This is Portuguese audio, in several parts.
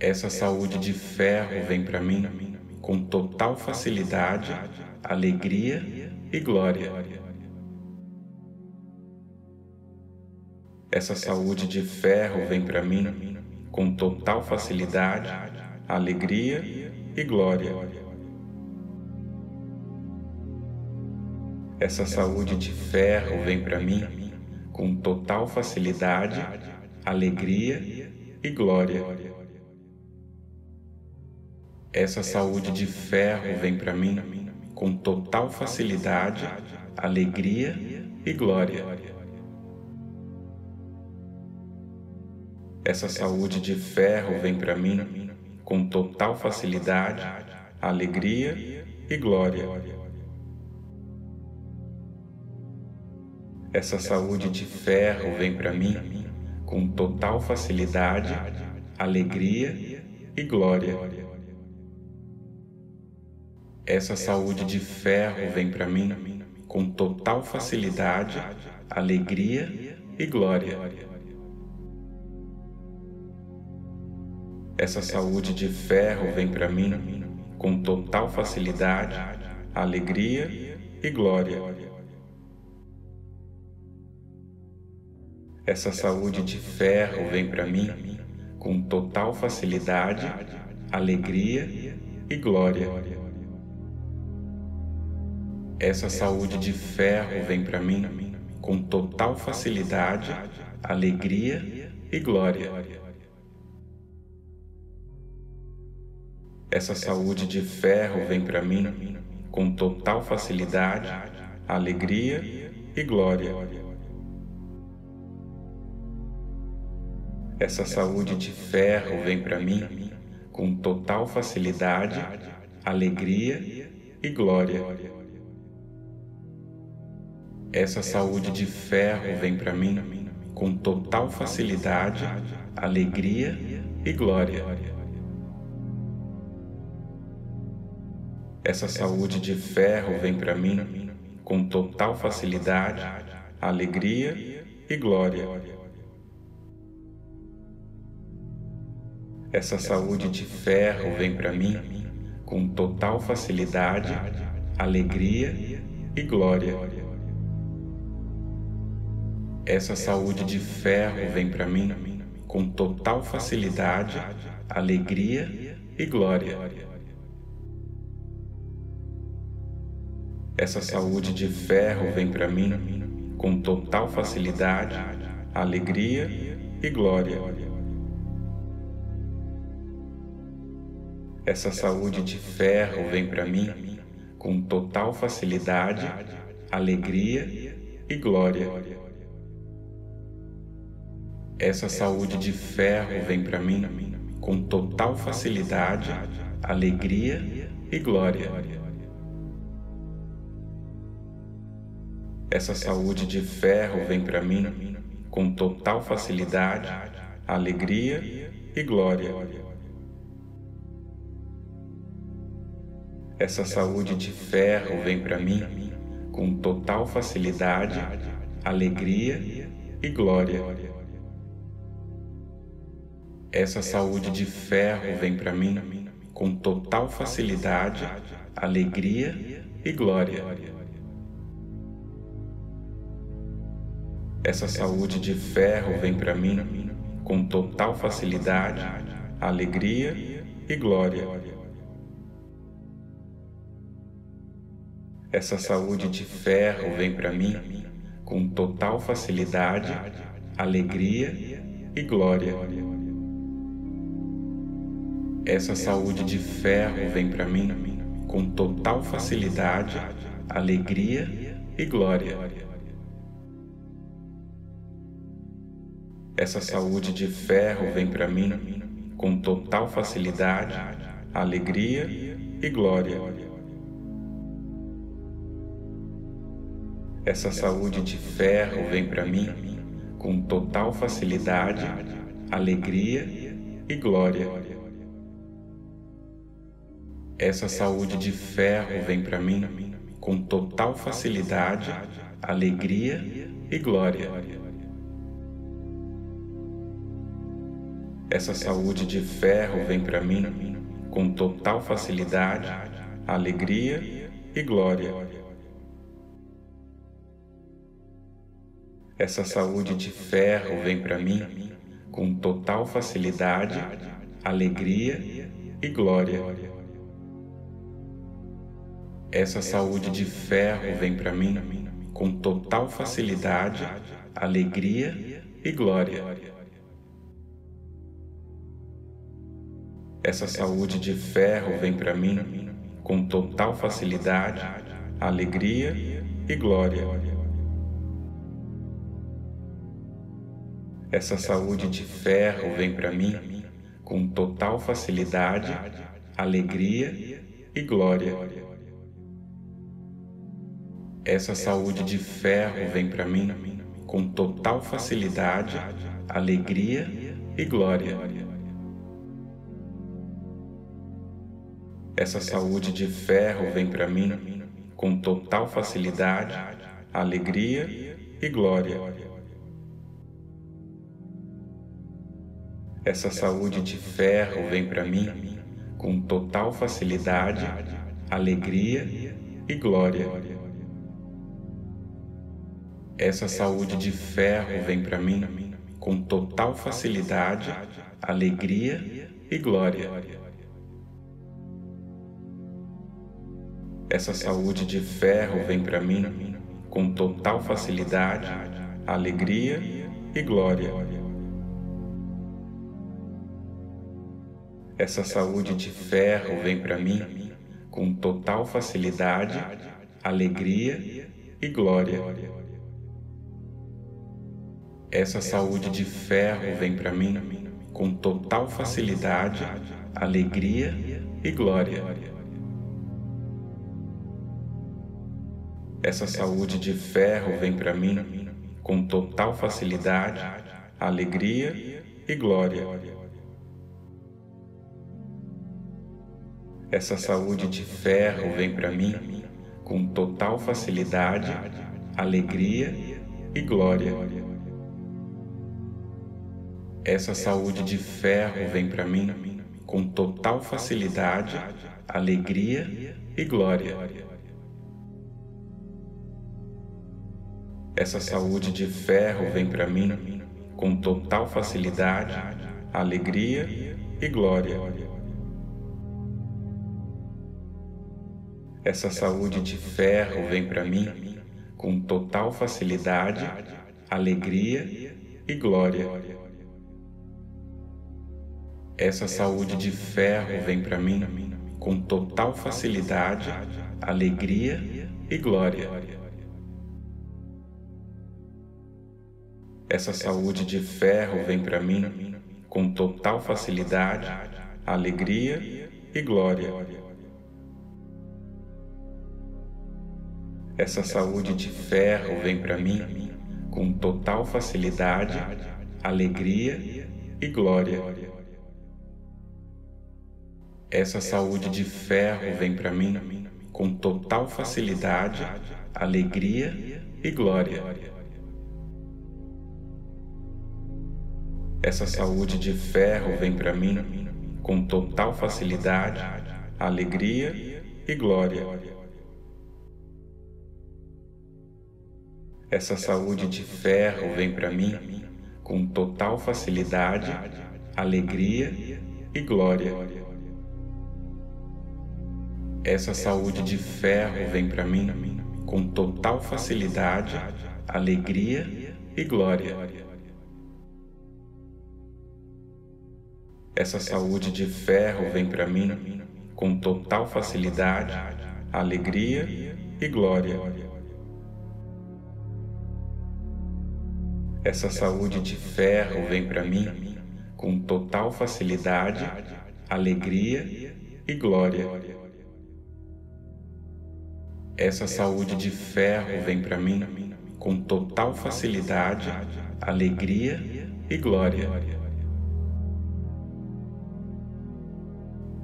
Essa saúde de ferro vem para mim com total facilidade, alegria e glória. Essa saúde de ferro vem para mim com total facilidade, alegria e glória. Essa saúde de ferro vem para mim com total facilidade, alegria e glória. Essa saúde de ferro vem para mim com total facilidade, alegria e glória. Essa saúde de ferro vem para mim com total facilidade, alegria e glória. Essa saúde de ferro vem para mim com total facilidade, alegria e glória. Essa saúde de ferro vem para mim com total facilidade, alegria e glória. Essa saúde de ferro vem para mim com total facilidade, alegria e glória. Essa saúde de ferro vem para mim com total facilidade, alegria e glória. Essa saúde de ferro vem para mim com total facilidade, alegria e glória. Essa saúde de ferro vem para mim com total facilidade, alegria e glória. Essa saúde de ferro vem para mim com total facilidade, alegria e glória. Essa saúde de ferro vem para mim com total facilidade, alegria e glória. Essa saúde de ferro vem para mim com total facilidade, alegria e glória. Essa saúde de ferro vem para mim com total facilidade, alegria e glória. Essa saúde de ferro vem para mim com total facilidade, alegria e glória. Essa saúde de ferro vem para mim com total facilidade, alegria e glória. Essa saúde de ferro vem para mim com total facilidade, alegria e glória. Essa saúde de ferro vem para mim com total facilidade, alegria e glória. Essa saúde de ferro vem para mim com total facilidade, alegria e glória. Essa saúde de ferro vem para mim com total facilidade, alegria e glória. Essa saúde de ferro vem para mim com total facilidade, alegria e glória. Essa saúde de ferro vem para mim com total facilidade, alegria e glória. Essa saúde de ferro vem para mim com total facilidade, alegria e glória. Essa saúde de ferro vem para mim com total facilidade, alegria e glória. Essa saúde de ferro vem para mim com total facilidade, alegria e glória. Essa saúde de ferro vem para mim com total facilidade, alegria e glória. Essa saúde de ferro vem para mim com total facilidade, alegria e glória. Essa saúde de ferro vem para mim com total facilidade, alegria e glória. Essa saúde de ferro vem para mim com total facilidade, alegria e glória. Essa saúde de ferro vem para mim com total facilidade, alegria e glória. Essa saúde de ferro vem para mim com total facilidade, alegria e glória. Essa saúde de ferro vem para mim com total facilidade, alegria e glória. Essa saúde de ferro vem para mim com total facilidade, alegria e glória. Essa saúde de ferro vem para mim com total facilidade, alegria e glória. Essa saúde de ferro vem para mim com total facilidade, alegria e glória. Essa saúde de ferro vem para mim com total facilidade, alegria e glória. Essa saúde de ferro vem para mim com total facilidade, alegria e glória. Essa saúde de ferro vem para mim com total facilidade, alegria e glória. Essa saúde de ferro vem para mim com total facilidade, alegria e glória. Essa saúde de ferro vem para mim com total facilidade, alegria e glória. Essa saúde de ferro vem para mim com total facilidade, alegria e glória. Essa saúde de ferro vem para mim com total facilidade, alegria e glória. Essa saúde de ferro vem para mim com total facilidade, alegria e glória. Essa saúde de ferro vem para mim com total facilidade, alegria e glória. Essa saúde de ferro vem para mim com total facilidade, alegria e glória. Essa saúde de ferro vem para mim com total facilidade, alegria e glória. Essa saúde de ferro vem para mim com total facilidade, alegria e glória. Essa saúde de ferro vem para mim com total facilidade, alegria e glória. Essa saúde de ferro vem para mim com total facilidade, alegria e glória. Essa saúde de ferro vem para mim com total facilidade, alegria e glória. Essa saúde de ferro vem para mim com total facilidade, alegria e glória. Essa saúde de ferro vem para mim com total facilidade, alegria e glória. Essa saúde de ferro vem para mim com total facilidade, alegria e glória. Essa saúde de ferro vem para mim com total facilidade, alegria e glória.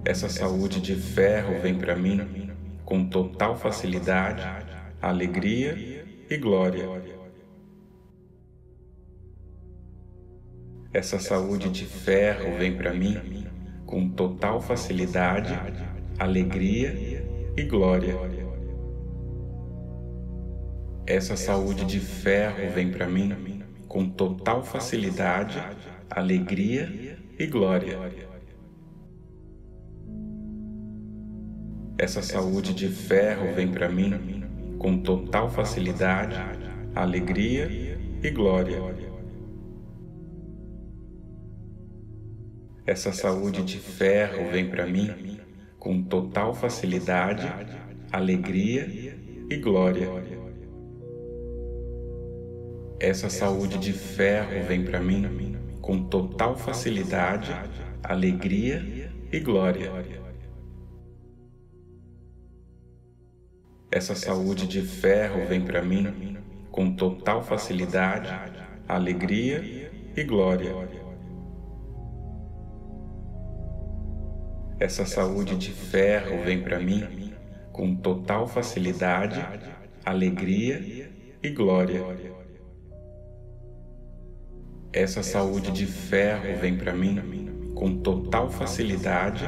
Essa saúde de ferro vem para mim com total facilidade, alegria e glória. Essa saúde de ferro vem para mim com total facilidade, alegria e glória. Essa saúde de ferro vem para mim com total facilidade, alegria e glória. Essa saúde de ferro vem para mim com total facilidade, alegria e glória. Essa saúde de ferro vem para mim com total facilidade, alegria e glória. Essa saúde de ferro vem para mim com total facilidade, alegria e glória. Essa saúde de ferro vem para mim com total facilidade, alegria e glória. Essa saúde de ferro vem para mim com total facilidade, alegria e glória. Essa saúde de ferro vem para mim com total facilidade,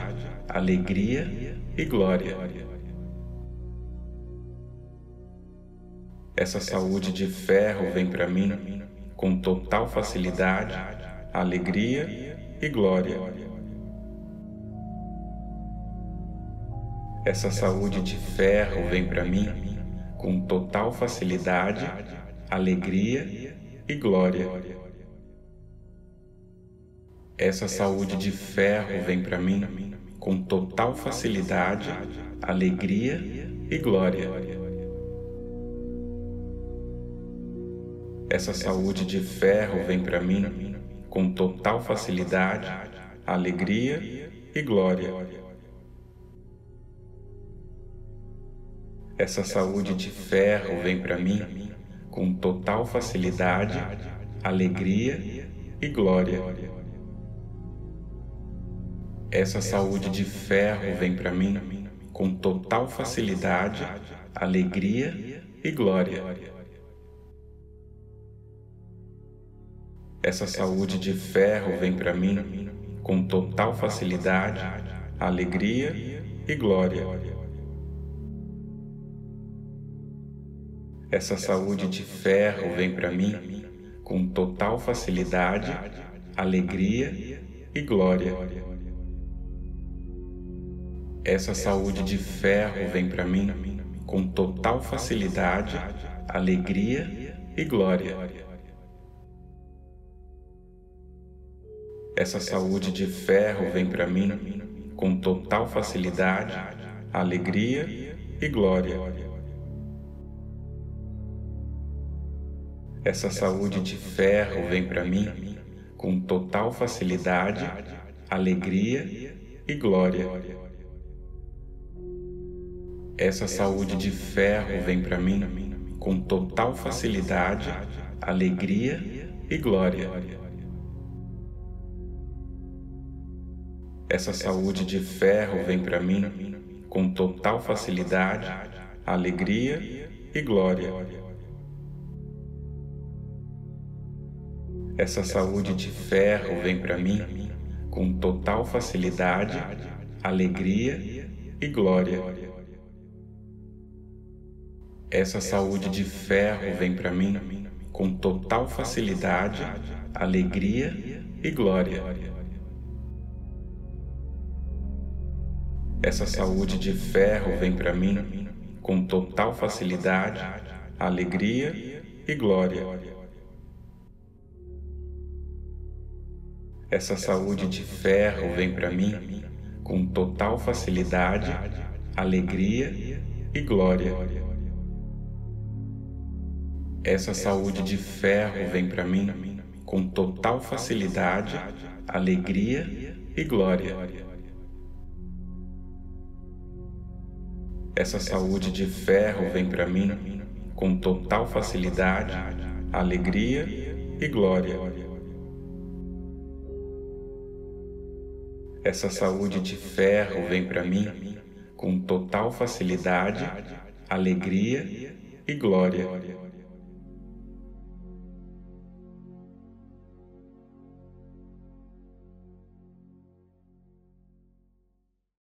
alegria e glória. Essa saúde de ferro vem para mim com total facilidade, alegria e glória. Essa saúde de ferro vem para mim com total facilidade, alegria e glória. Essa saúde de ferro vem para mim com total facilidade, alegria e glória. Essa saúde de ferro vem para mim com total facilidade, alegria e glória. Essa saúde de ferro vem para mim com total facilidade, alegria e glória. Essa saúde de ferro vem para mim com total facilidade, alegria e glória. Essa saúde de ferro vem para mim com total facilidade, alegria e glória. Essa saúde de ferro vem para mim com total facilidade, alegria e glória. Essa saúde de ferro vem para mim com total facilidade, alegria e glória. Essa saúde de ferro vem para mim com total facilidade, alegria e glória. Essa saúde de ferro vem para mim com total facilidade, alegria e glória. Essa saúde de ferro vem para mim com total facilidade, alegria e glória. Essa saúde de ferro vem para mim com total facilidade, alegria e glória. Essa saúde de ferro vem para mim com total facilidade, alegria e glória. Essa saúde de ferro vem para mim com total facilidade, alegria e glória. Essa saúde de ferro vem para mim com total facilidade, alegria e glória. Essa saúde de ferro vem para mim com total facilidade, alegria e glória. Essa saúde de ferro vem para mim com total facilidade, alegria e glória. Essa saúde de ferro vem para mim com total facilidade, alegria e glória. Essa saúde de ferro vem para mim com total facilidade, alegria e glória.